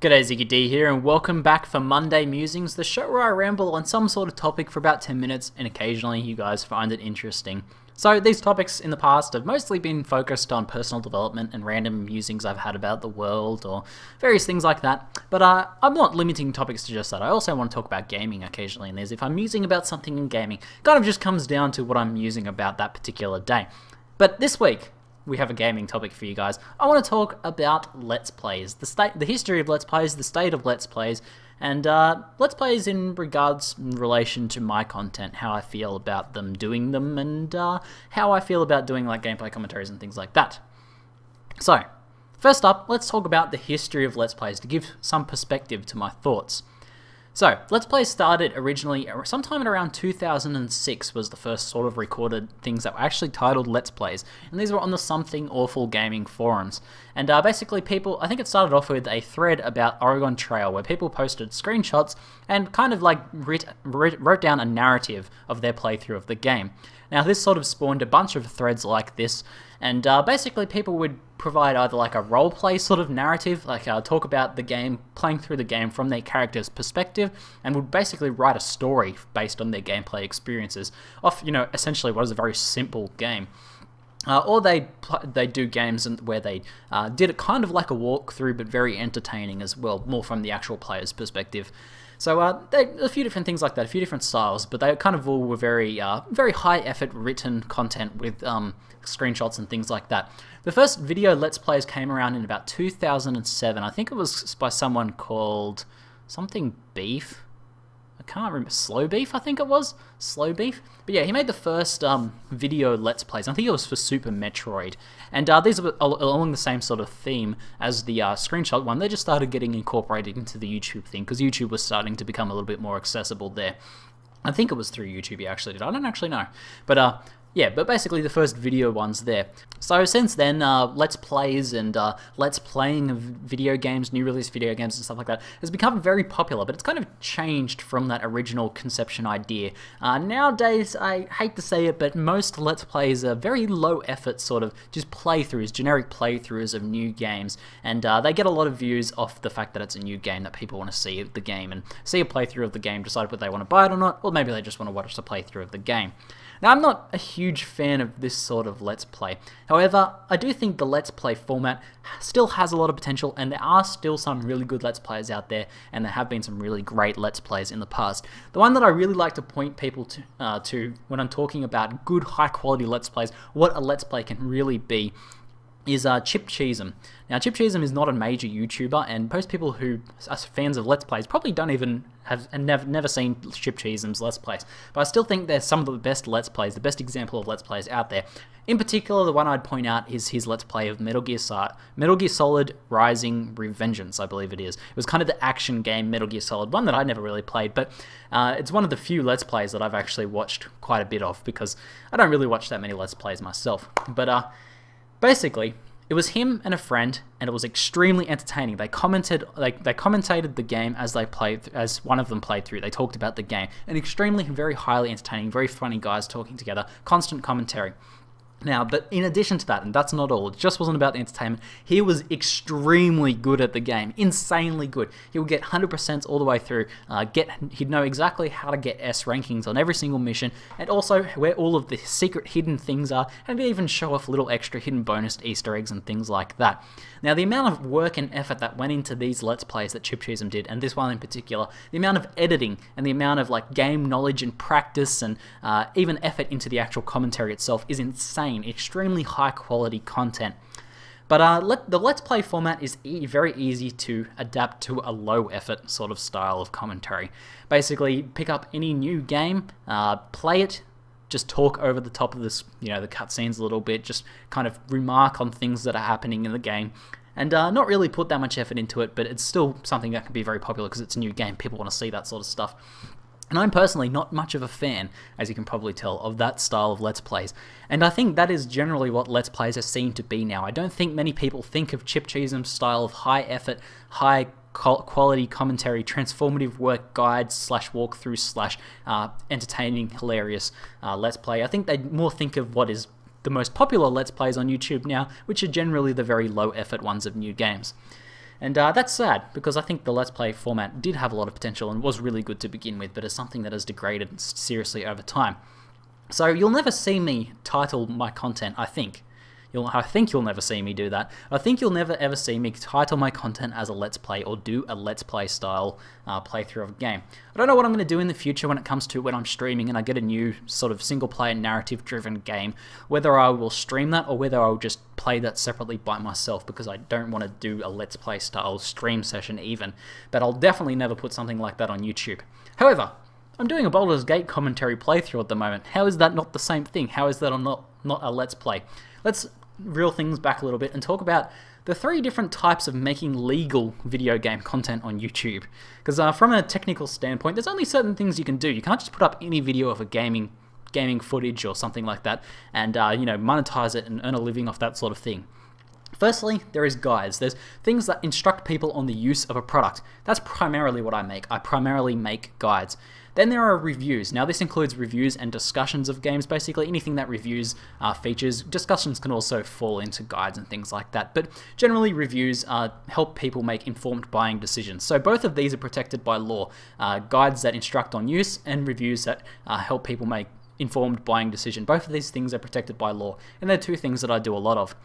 G'day Ziggy D here and welcome back for Monday Musings, the show where I ramble on some sort of topic for about 10 minutes and occasionally you guys find it interesting. So these topics in the past have mostly been focused on personal development and random musings I've had about the world or various things like that, but uh, I'm not limiting topics to just that. I also want to talk about gaming occasionally in these. If I'm musing about something in gaming, kind of just comes down to what I'm musing about that particular day. But this week, we have a gaming topic for you guys. I want to talk about Let's Plays, the state, the history of Let's Plays, the state of Let's Plays, and uh, Let's Plays in regards in relation to my content, how I feel about them doing them, and uh, how I feel about doing like gameplay commentaries and things like that. So, first up, let's talk about the history of Let's Plays to give some perspective to my thoughts. So, Let's Play started originally sometime in around 2006 was the first sort of recorded things that were actually titled Let's Plays, and these were on the Something Awful Gaming forums. And uh, basically, people, I think it started off with a thread about Oregon Trail where people posted screenshots and kind of like writ, writ, wrote down a narrative of their playthrough of the game. Now, this sort of spawned a bunch of threads like this, and uh, basically, people would provide either like a role play sort of narrative, like uh, talk about the game, playing through the game from their character's perspective, and would basically write a story based on their gameplay experiences. Off, you know, essentially what is a very simple game. Uh, or they they do games where they uh, did it kind of like a walkthrough, but very entertaining as well, more from the actual player's perspective. So uh, they, a few different things like that, a few different styles, but they kind of all were very uh, very high effort written content with um, screenshots and things like that. The first video Let's Plays came around in about 2007. I think it was by someone called something Beef. I can't remember. Slow Beef, I think it was. Slow Beef. But yeah, he made the first um, video Let's Plays. I think it was for Super Metroid. And uh, these are along the same sort of theme as the uh, screenshot one. They just started getting incorporated into the YouTube thing because YouTube was starting to become a little bit more accessible there. I think it was through YouTube he actually did. I don't actually know. But uh, yeah, but basically the first video ones there. So since then, uh, Let's Plays and uh, Let's Playing of video games, new release video games and stuff like that has become very popular, but it's kind of changed from that original conception idea. Uh, nowadays, I hate to say it, but most Let's Plays are very low effort sort of just playthroughs, generic playthroughs of new games, and uh, they get a lot of views off the fact that it's a new game that people want to see the game and see a playthrough of the game, decide whether they want to buy it or not, or maybe they just want to watch the playthrough of the game. Now, I'm not a huge fan of this sort of Let's Play. However, I do think the Let's Play format still has a lot of potential, and there are still some really good Let's Players out there, and there have been some really great Let's Plays in the past. The one that I really like to point people to, uh, to when I'm talking about good, high quality Let's Plays, what a Let's Play can really be, is uh, Chip Cheezum. Now, Chip Cheezum is not a major YouTuber, and most people who are fans of Let's Plays probably don't even have and never never seen Chip Cheezum's Let's Plays. But I still think they're some of the best Let's Plays, the best example of Let's Plays out there. In particular, the one I'd point out is his Let's Play of Metal Gear Solid, Metal Gear Solid Rising Revengeance, I believe it is. It was kind of the action game Metal Gear Solid, one that I never really played, but uh, it's one of the few Let's Plays that I've actually watched quite a bit of because I don't really watch that many Let's Plays myself. But uh, basically, it was him and a friend, and it was extremely entertaining. They commented, like they commentated the game as they played, as one of them played through. They talked about the game, and extremely, very highly entertaining, very funny guys talking together, constant commentary. Now, but in addition to that, and that's not all, it just wasn't about the entertainment, he was extremely good at the game, insanely good. He would get 100% all the way through, uh, get he'd know exactly how to get S rankings on every single mission, and also where all of the secret hidden things are, and even show off little extra hidden bonus Easter eggs and things like that. Now, the amount of work and effort that went into these Let's Plays that Chip Cheezum did, and this one in particular, the amount of editing and the amount of like game knowledge and practice and uh, even effort into the actual commentary itself is insane extremely high quality content. But uh, let, the Let's Play format is e very easy to adapt to a low effort sort of style of commentary. Basically, pick up any new game, uh, play it, just talk over the top of this, you know, the cutscenes a little bit, just kind of remark on things that are happening in the game, and uh, not really put that much effort into it, but it's still something that can be very popular because it's a new game. People want to see that sort of stuff. And I'm personally not much of a fan, as you can probably tell, of that style of Let's Plays. And I think that is generally what Let's Plays are seen to be now. I don't think many people think of Chip Cheezum's style of high effort, high quality commentary, transformative work guides slash walkthrough slash uh, entertaining, hilarious uh, Let's Play. I think they more think of what is the most popular Let's Plays on YouTube now, which are generally the very low effort ones of new games. And uh, that's sad because I think the Let's Play format did have a lot of potential and was really good to begin with, but it's something that has degraded seriously over time. So you'll never see me title my content, I think. You'll, I think you'll never see me do that. I think you'll never ever see me title my content as a Let's Play or do a Let's Play style uh, playthrough of a game. I don't know what I'm going to do in the future when it comes to when I'm streaming and I get a new sort of single player narrative driven game, whether I will stream that or whether I'll just play that separately by myself because I don't want to do a Let's Play style stream session even. But I'll definitely never put something like that on YouTube. However, I'm doing a Baldur's Gate commentary playthrough at the moment. How is that not the same thing? How is that not not a Let's Play? Let's reel things back a little bit and talk about the three different types of making legal video game content on YouTube. Because uh, from a technical standpoint, there's only certain things you can do. You can't just put up any video of a gaming gaming footage or something like that and uh, you know monetize it and earn a living off that sort of thing. Firstly, there is guides. There's things that instruct people on the use of a product. That's primarily what I make. I primarily make guides. Then there are reviews. Now this includes reviews and discussions of games, basically anything that reviews uh, features. Discussions can also fall into guides and things like that, but generally reviews uh, help people make informed buying decisions. So both of these are protected by law. Uh, guides that instruct on use and reviews that uh, help people make informed buying decision. Both of these things are protected by law, and they're two things that I do a lot of.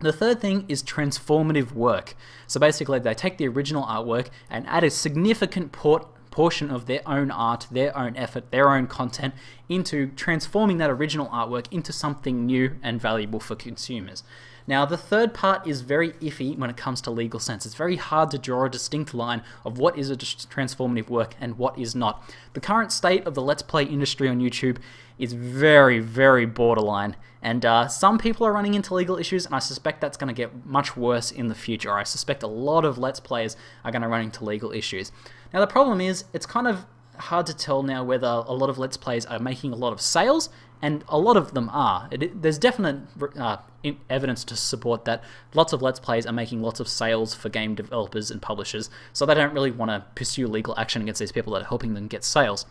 The third thing is transformative work. So basically, they take the original artwork and add a significant port portion of their own art, their own effort, their own content into transforming that original artwork into something new and valuable for consumers. Now, the third part is very iffy when it comes to legal sense. It's very hard to draw a distinct line of what is a transformative work and what is not. The current state of the Let's Play industry on YouTube is very, very borderline, and uh, some people are running into legal issues, and I suspect that's going to get much worse in the future. I suspect a lot of Let's Players are going to run into legal issues. Now, the problem is, it's kind of hard to tell now whether a lot of Let's Plays are making a lot of sales, and a lot of them are. It, there's definite uh, evidence to support that lots of Let's Plays are making lots of sales for game developers and publishers, so they don't really want to pursue legal action against these people that are helping them get sales.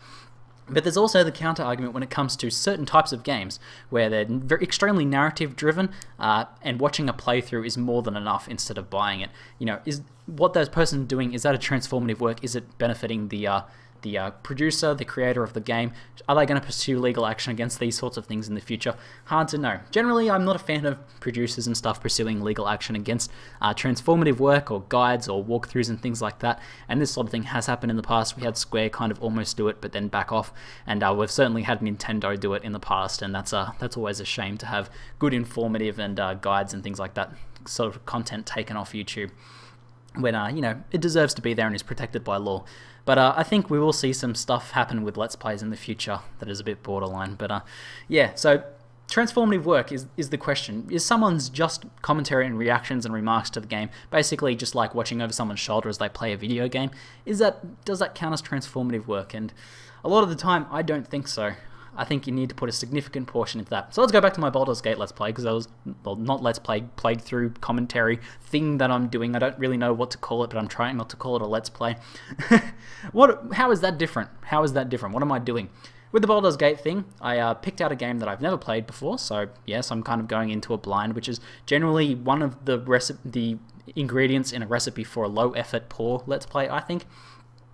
But there's also the counter argument when it comes to certain types of games where they're very extremely narrative driven, uh, and watching a playthrough is more than enough instead of buying it. You know, is what that person doing is that a transformative work? Is it benefiting the uh, the uh, producer, the creator of the game. Are they going to pursue legal action against these sorts of things in the future? Hard to know. Generally, I'm not a fan of producers and stuff pursuing legal action against uh, transformative work or guides or walkthroughs and things like that. And this sort of thing has happened in the past. We had Square kind of almost do it, but then back off. And uh, we've certainly had Nintendo do it in the past, and that's uh, that's always a shame to have good informative and uh, guides and things like that sort of content taken off YouTube when uh, you know it deserves to be there and is protected by law. But uh, I think we will see some stuff happen with Let's Plays in the future that is a bit borderline. But uh, yeah, so transformative work is, is the question. Is someone's just commentary and reactions and remarks to the game basically just like watching over someone's shoulder as they play a video game? Is that does that count as transformative work? And a lot of the time, I don't think so. I think you need to put a significant portion into that. So let's go back to my Baldur's Gate Let's Play, because that was, well, not Let's Play, played through commentary thing that I'm doing. I don't really know what to call it, but I'm trying not to call it a Let's Play. what? How is that different? How is that different? What am I doing? With the Baldur's Gate thing, I uh, picked out a game that I've never played before, so yes, I'm kind of going into a blind, which is generally one of the recipe, the ingredients in a recipe for a low effort, poor Let's Play, I think.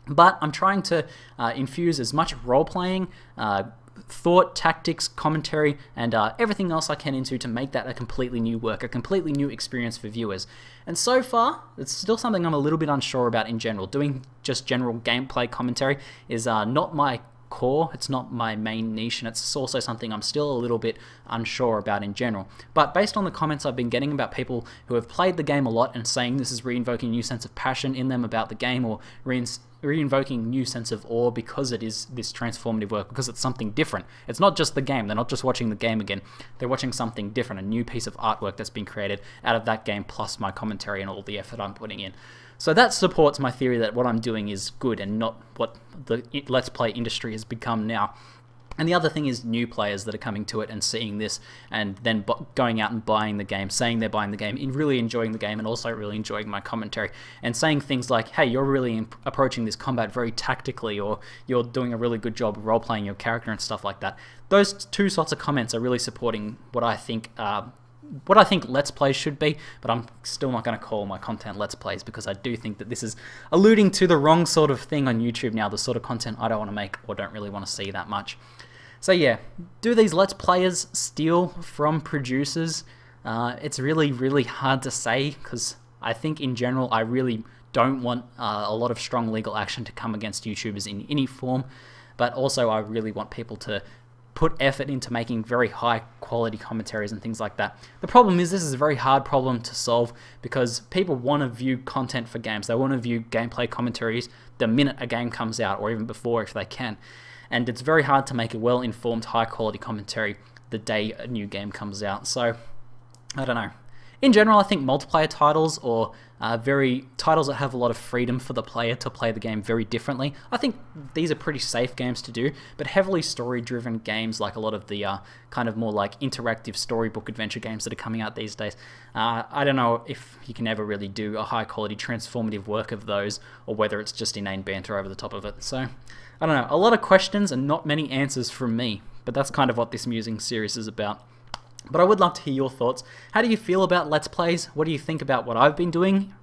But I'm trying to uh, infuse as much role playing, uh, thought, tactics, commentary, and uh, everything else I can into to make that a completely new work, a completely new experience for viewers. And so far, it's still something I'm a little bit unsure about in general. Doing just general gameplay commentary is uh, not my core. It's not my main niche, and it's also something I'm still a little bit unsure about in general. But based on the comments I've been getting about people who have played the game a lot and saying this is reinvoking a new sense of passion in them about the game or reinvoking new sense of awe because it is this transformative work, because it's something different. It's not just the game. They're not just watching the game again. They're watching something different, a new piece of artwork that's been created out of that game plus my commentary and all the effort I'm putting in. So that supports my theory that what I'm doing is good and not what the Let's Play industry has become now. And the other thing is new players that are coming to it and seeing this and then going out and buying the game, saying they're buying the game, and really enjoying the game and also really enjoying my commentary and saying things like, hey, you're really approaching this combat very tactically or you're doing a really good job role playing your character and stuff like that. Those two sorts of comments are really supporting what I think uh, what I think Let's Plays should be, but I'm still not going to call my content Let's Plays because I do think that this is alluding to the wrong sort of thing on YouTube now, the sort of content I don't want to make or don't really want to see that much. So yeah, do these Let's Players steal from producers? Uh, it's really, really hard to say because I think in general I really don't want uh, a lot of strong legal action to come against YouTubers in any form, but also I really want people to put effort into making very high quality commentaries and things like that. The problem is this is a very hard problem to solve because people want to view content for games. They want to view gameplay commentaries the minute a game comes out or even before if they can. And it's very hard to make a well-informed high quality commentary the day a new game comes out. So I don't know in general, I think multiplayer titles or uh, very titles that have a lot of freedom for the player to play the game very differently. I think these are pretty safe games to do, but heavily story-driven games like a lot of the uh, kind of more like interactive storybook adventure games that are coming out these days. Uh, I don't know if you can ever really do a high-quality transformative work of those, or whether it's just inane banter over the top of it. So, I don't know. A lot of questions and not many answers from me, but that's kind of what this musing series is about. But I would love to hear your thoughts. How do you feel about Let's Plays? What do you think about what I've been doing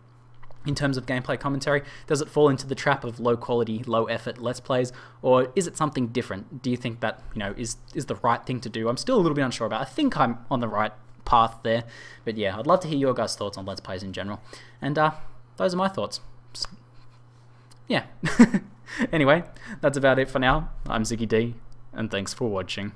in terms of gameplay commentary? Does it fall into the trap of low quality, low effort Let's Plays? Or is it something different? Do you think that, you know, is, is the right thing to do? I'm still a little bit unsure about. I think I'm on the right path there. But yeah, I'd love to hear your guys' thoughts on Let's Plays in general. And uh, those are my thoughts. Yeah. anyway, that's about it for now. I'm Ziggy D, and thanks for watching.